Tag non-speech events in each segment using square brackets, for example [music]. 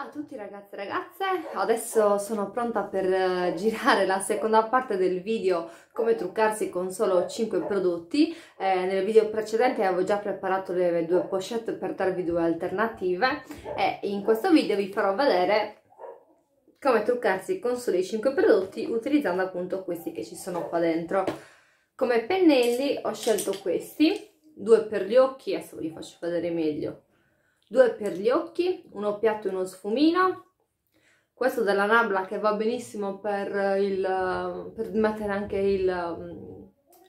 Ciao a tutti ragazzi e ragazze, adesso sono pronta per uh, girare la seconda parte del video come truccarsi con solo 5 prodotti. Eh, nel video precedente avevo già preparato le due pochette per darvi due alternative e in questo video vi farò vedere come truccarsi con soli 5 prodotti utilizzando appunto questi che ci sono qua dentro. Come pennelli ho scelto questi, due per gli occhi, adesso vi faccio vedere meglio due per gli occhi, uno piatto e uno sfumino, questo della Nabla che va benissimo per, il, per mettere anche il,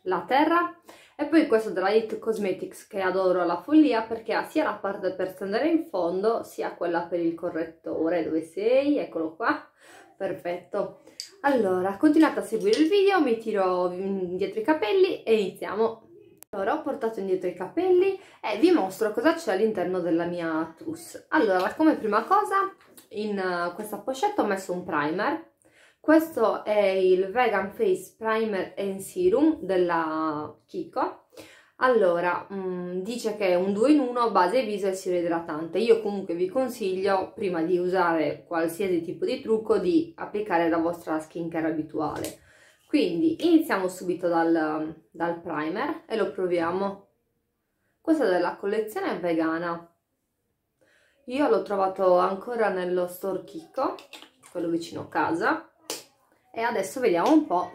la terra. E poi questo della It Cosmetics che adoro alla follia perché ha sia la parte per stendere in fondo sia quella per il correttore dove sei? eccolo qua. Perfetto. Allora continuate a seguire il video mi tiro dietro i capelli e iniziamo allora ho portato indietro i capelli e vi mostro cosa c'è all'interno della mia trousse. Allora, come prima cosa, in uh, questa pochette ho messo un primer. Questo è il Vegan Face Primer and Serum della Kiko. Allora, mh, mm, dice che è un 2 in 1 base viso e siero idratante. Io comunque vi consiglio, prima di usare qualsiasi tipo di trucco, di applicare la vostra skincare abituale quindi iniziamo subito dal, dal primer e lo proviamo. Questo è della collezione vegana. Io l'ho trovato ancora nello store Kiko, quello vicino casa, e adesso vediamo un po'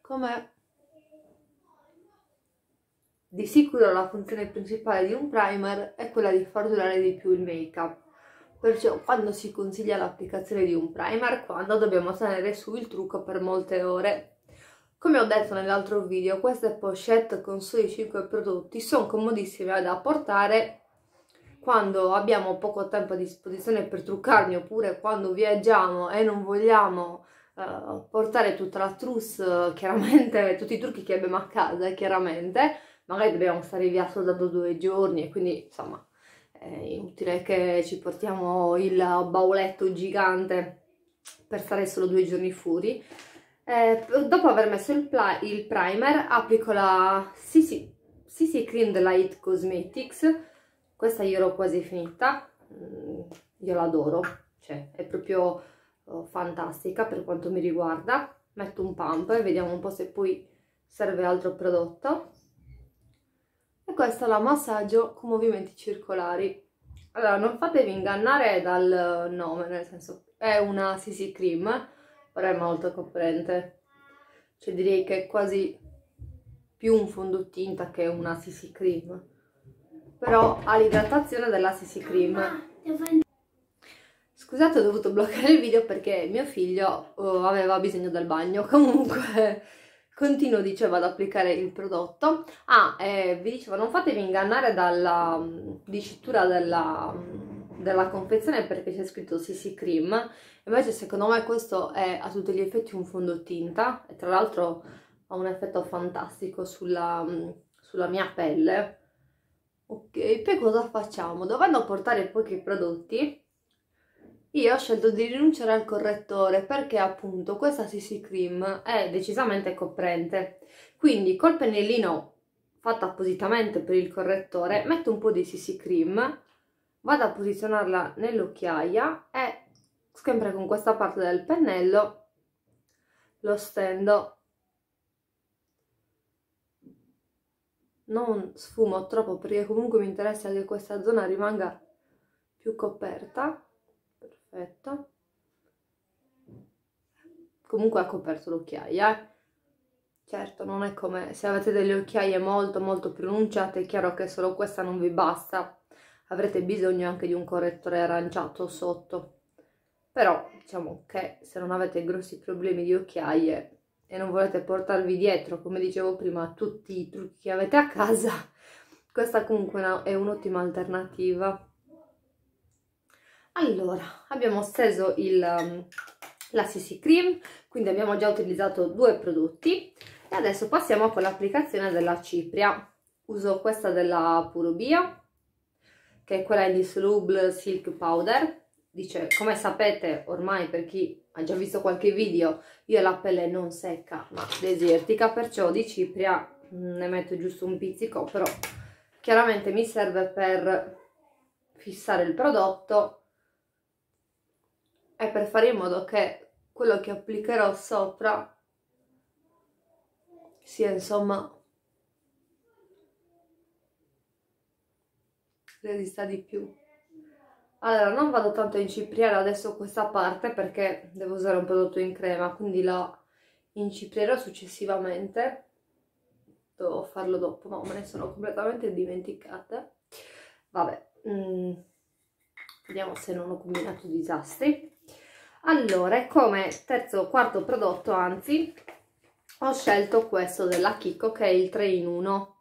com'è. Di sicuro la funzione principale di un primer è quella di far durare di più il make-up perciò quando si consiglia l'applicazione di un primer, quando dobbiamo tenere su il trucco per molte ore. Come ho detto nell'altro video, queste pochette con soli 5 prodotti sono comodissime da portare quando abbiamo poco tempo a disposizione per truccarmi oppure quando viaggiamo e non vogliamo uh, portare tutta la trousse, chiaramente [laughs] tutti i trucchi che abbiamo a casa, chiaramente, magari dobbiamo stare via soltanto due giorni e quindi insomma è inutile che ci portiamo il bauletto gigante per stare solo due giorni fuori. Eh, dopo aver messo il, il, primer applico la CC, CC Cream It Cosmetics, questa io l'ho quasi finita, mm, io l'adoro, cioè è proprio oh, fantastica per quanto mi riguarda. Metto un pump e vediamo un po' se poi serve altro prodotto e questa la massaggio con movimenti circolari. Allora, non fatevi ingannare dal nome, nel senso è una CC cream, però è molto coprente. Cioè direi che è quasi più un fondotinta che una CC cream. Però ha l'idratazione della CC cream. Scusate, ho dovuto bloccare il video perché mio figlio oh, aveva bisogno del bagno. [laughs] Comunque continuo dicevo ad applicare il prodotto. Ah eh, vi dicevo non fatevi ingannare dalla um, dicitura della, um, della confezione perché c'è scritto CC Cream. Invece secondo me questo è a tutti gli effetti un fondotinta. E tra l'altro ha un effetto fantastico sulla, um, sulla mia pelle. Ok poi cosa facciamo? Dovendo portare pochi prodotti io ho scelto di rinunciare al correttore perché appunto questa CC Cream è decisamente coprente. Quindi col pennellino fatto appositamente per il correttore metto un po' di CC Cream, vado a posizionarla nell'occhiaia e sempre con questa parte del pennello lo stendo. Non sfumo troppo perché comunque mi interessa che questa zona rimanga più coperta perfetto. Comunque ha coperto l'occhiaia. Eh? certo non è come se avete delle occhiaie molto molto pronunciate è chiaro che solo questa non vi basta. Avrete bisogno anche di un correttore aranciato sotto. Però diciamo che se non avete grossi problemi di occhiaie e non volete portarvi dietro come dicevo prima tutti i trucchi che avete a casa [laughs] questa comunque è un'ottima alternativa allora, abbiamo steso il, um, la CC Cream, quindi abbiamo già utilizzato due prodotti e adesso passiamo con l'applicazione della cipria. Uso questa della Puro Bio, che è quella Indissoluble Silk Powder. Dice, come sapete ormai per chi ha già visto qualche video, io la pelle non secca ma desertica, perciò di cipria mm, ne metto giusto un pizzico, però chiaramente mi serve per fissare il prodotto è per fare in modo che quello che applicherò sopra sia insomma resista di più. Allora non vado tanto a incipriare adesso questa parte perché devo usare un prodotto in crema quindi la inciprierò successivamente. Devo farlo dopo ma me ne sono completamente dimenticata vabbè mm, vediamo se non ho combinato disastri allora come terzo o quarto prodotto anzi ho scelto questo della Kiko che è il 3 in 1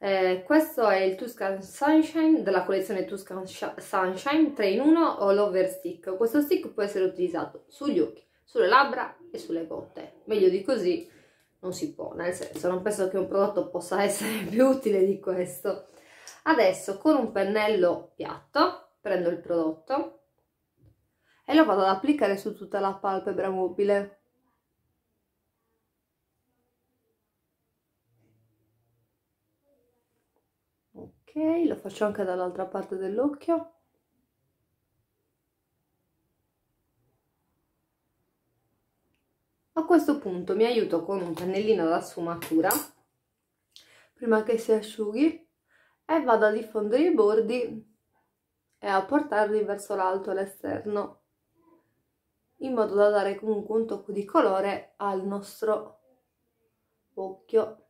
eh, questo è il Tuscan Sunshine della collezione Tuscan Sunshine 3 in 1 All Over Stick. Questo stick può essere utilizzato sugli occhi, sulle labbra e sulle gote. Meglio di così non si può, nel senso non penso che un prodotto possa [laughs] essere più utile di questo. Adesso con un pennello piatto prendo il prodotto e lo vado ad applicare su tutta la palpebra mobile. ok lo faccio anche dall'altra parte dell'occhio a questo punto mi aiuto con un pennellino da sfumatura prima che si asciughi e vado a diffondere i bordi e a portarli verso l'alto e l'esterno in modo da dare comunque un tocco di colore al nostro occhio.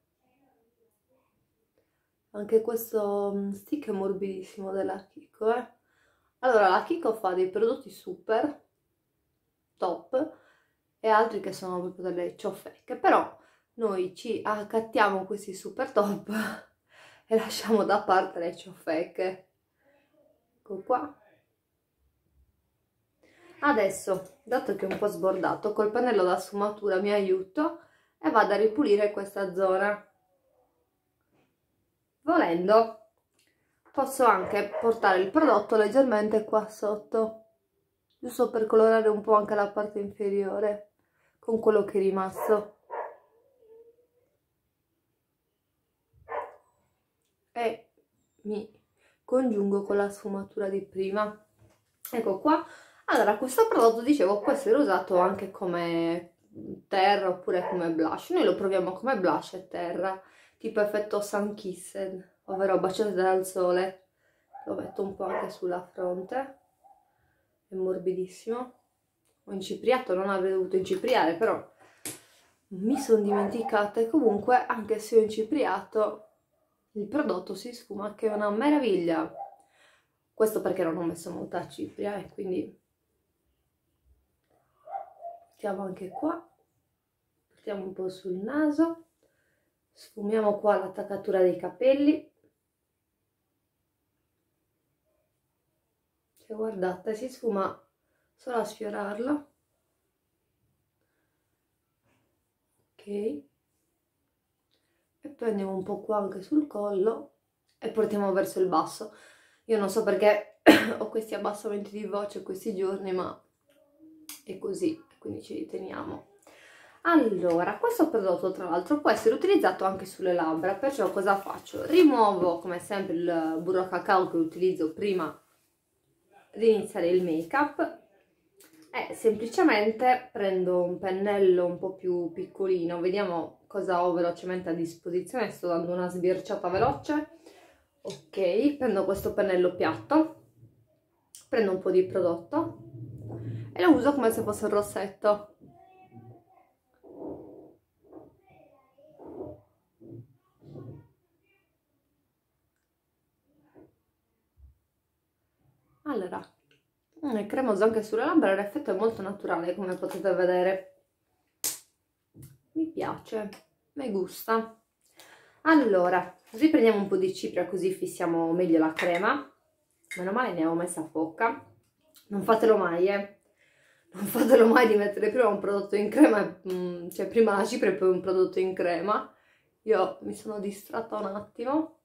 Anche questo mm, stick è morbidissimo della Kiko eh? allora la Kiko fa dei prodotti super top e altri che sono proprio delle ciofecche però noi ci accattiamo questi super top [laughs] e lasciamo da parte le ciofecche. Ecco qua adesso dato che è un po' sbordato col pennello da sfumatura mi aiuto e vado a ripulire questa zona. Volendo posso anche portare il prodotto leggermente qua sotto giusto per colorare un po' anche la parte inferiore con quello che è rimasto. E mi congiungo con la sfumatura di prima. Ecco qua allora questo prodotto dicevo può essere usato anche come terra oppure come blush noi lo proviamo come blush e terra tipo effetto sun kissed, ovvero baciate dal sole. Lo metto un po' anche sulla fronte, è morbidissimo. Ho incipriato, non avrei dovuto incipriare, però mi sono dimenticata e comunque anche se ho incipriato il prodotto si sfuma che è una meraviglia. Questo perché non ho messo molta cipria e quindi mettiamo anche qua, portiamo un po' sul naso. Sfumiamo qua l'attaccatura dei capelli. Cioè guardate si sfuma solo a sfiorarlo. Ok. E poi andiamo un po' qua anche sul collo e portiamo verso il basso. Io non so perché [clears throat] ho questi abbassamenti di voce questi giorni ma è così quindi ci riteniamo. Allora, questo prodotto tra l'altro può essere utilizzato anche sulle labbra, perciò cosa faccio? Rimuovo come sempre il burro cacao che utilizzo prima di iniziare il make up e semplicemente prendo un pennello un po' più piccolino, vediamo cosa ho velocemente a disposizione, sto dando una sbirciata veloce, ok, prendo questo pennello piatto, prendo un po' di prodotto e lo uso come se fosse un rossetto. Allora è cremoso anche sulle labbra l'effetto è molto naturale come potete vedere. Mi piace mi gusta. Allora riprendiamo un po' di cipria così fissiamo meglio la crema. Meno male ne ho messa poca non fatelo mai eh non fatelo mai di mettere prima un prodotto in crema mm, cioè prima la cipria e poi un prodotto in crema. Io mi sono distratta un attimo.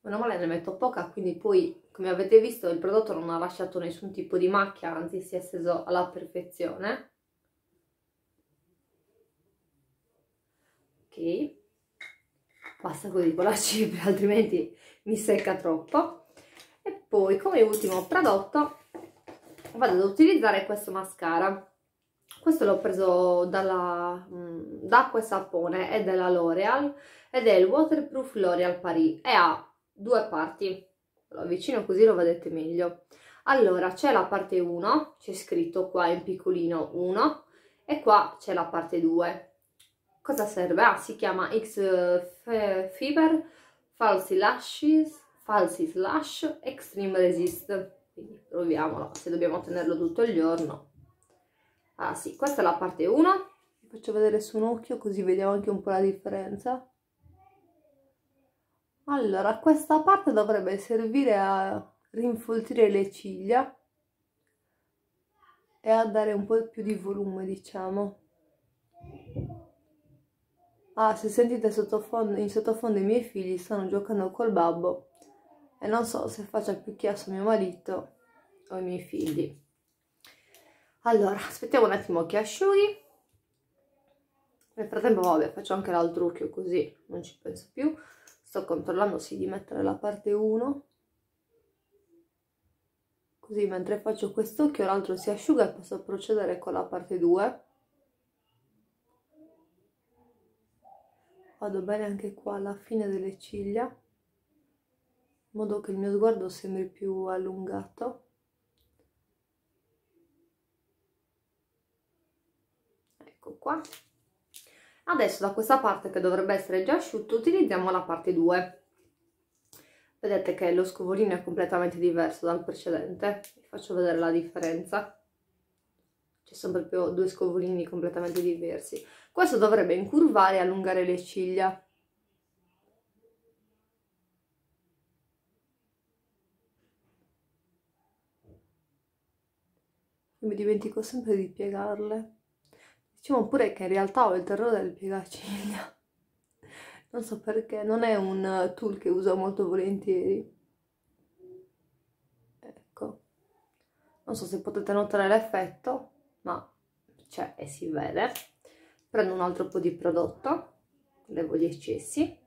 Meno male ne metto poca quindi poi come avete visto il prodotto non ha lasciato nessun tipo di macchia anzi si è steso alla perfezione. Ok. Basta così con la cipria [laughs] altrimenti mi secca troppo. E poi come ultimo prodotto vado ad utilizzare questo mascara. Questo l'ho preso dalla, mm, da acqua e sapone è della L'Oreal ed è il Waterproof L'Oreal Paris e ha due parti. Lo avvicino così lo vedete meglio. Allora c'è la parte 1 c'è scritto qua in piccolino 1 e qua c'è la parte 2 cosa serve? ah si chiama X Fiber Falsi Lashes Falsi Slash Extreme Resist quindi proviamolo se dobbiamo tenerlo tutto il giorno. Ah sì questa è la parte 1 vi faccio vedere su un occhio così vediamo anche un po' la differenza. Allora questa parte dovrebbe servire a rinfoltire le ciglia e a dare un po' più di volume diciamo. Ah se sentite sottofondo, in sottofondo i miei figli stanno giocando col babbo e non so se faccia più chiasso mio marito o i miei figli. Allora, aspettiamo un attimo che asciughi. Nel frattempo, vabbè, faccio anche l'altro occhio così non ci penso più. Sto controllando sì di mettere la parte 1. Così mentre faccio quest'occhio l'altro si asciuga e posso procedere con la parte 2. Vado bene anche qua alla fine delle ciglia in modo che il mio sguardo sembri più allungato. Ecco qua. Adesso da questa parte che dovrebbe essere già asciutto utilizziamo la parte 2. Vedete che lo scovolino è completamente diverso dal precedente, vi faccio vedere la differenza. Ci sono proprio due scovolini completamente diversi. Questo dovrebbe incurvare e allungare le ciglia. Mi dimentico sempre di piegarle. Diciamo pure che in realtà ho il terrore del piegaciglia. [laughs] Non so perché, non è un tool che uso molto volentieri. Ecco. Non so se potete notare l'effetto, ma c'è e si vede. Prendo un altro po' di prodotto, levo gli eccessi.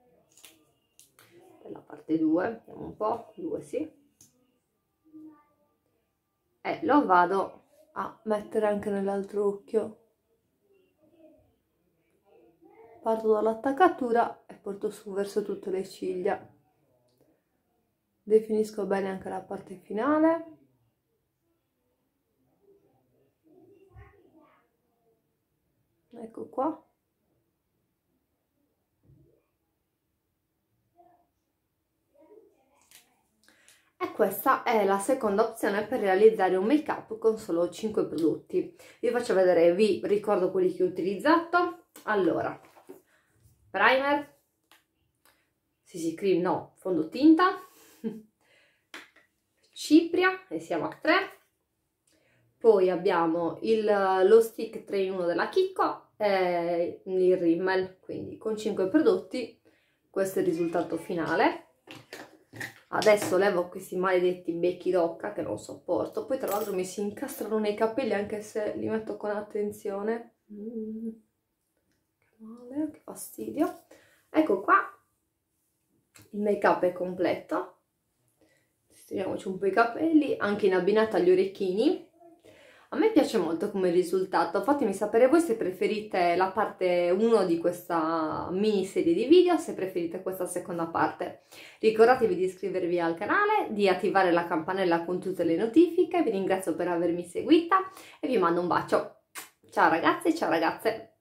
Della parte 2, vediamo un po', 2 sì. E lo vado a mettere anche nell'altro occhio. Parto dall'attaccatura e porto su verso tutte le ciglia. Definisco bene anche la parte finale. Ecco qua E questa è la seconda opzione per realizzare un make up con solo 5 prodotti. Vi faccio vedere, vi ricordo quelli che ho utilizzato. Allora, primer, CC Cream no, fondotinta, [laughs] cipria, e siamo a 3. Poi abbiamo il, lo stick 3 in 1 della Kiko e il Rimmel, quindi con 5 prodotti questo è il risultato finale Adesso levo questi maledetti becchi d'occa che non sopporto. Poi tra l'altro mi si incastrano nei capelli anche se li metto con attenzione. Mm. Che male, che fastidio. Ecco qua, il make up è completo. Sistemiamoci un po' i capelli, anche in abbinata agli orecchini. A me piace molto come risultato, fatemi sapere voi se preferite la parte 1 di questa mini serie di video, se preferite questa seconda parte. Ricordatevi di iscrivervi al canale, di attivare la campanella con tutte le notifiche, vi ringrazio per avermi seguita e vi mando un bacio. Ciao ragazzi, ciao ragazze!